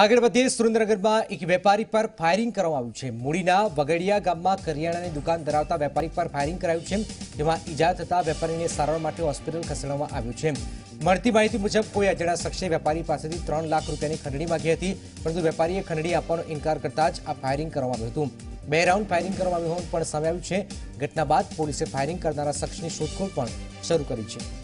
આગળ વધીએ સુરેન્દ્રનગરમાં એક વેપારી પર ફાયરિંગ કરવામાં આવ્યું છે. મૂડીના વગડિયા ગામમાં કરિયાણાની દુકાન ધરાવતા વેપારી પર ફાયરિંગ કરાયું છે. જેમાં ઈજા થતા વેપારીને સારવાર માટે હોસ્પિટલ ખસેડવામાં આવ્યું છે. મળતી માહિતી મુજબ કોઈ અજાણ્યા શખ્સે વેપારી પાસેથી ત્રણ લાખ રૂપિયાની ખંડણી માંગી હતી, પરંતુ વેપારીએ ખંડણી આપવાનો ઇનકાર કરતા જ આ ફાયરિંગ કરવામાં આવ્યું હતું. બે રાઉન્ડ ફાયરિંગ કરવામાં આવ્યું હોવાનું પણ સામે આવ્યું છે. ઘટના બાદ પોલીસે ફાયરિંગ કરનારા શખ્સની શોધખોળ પણ શરૂ કરી છે.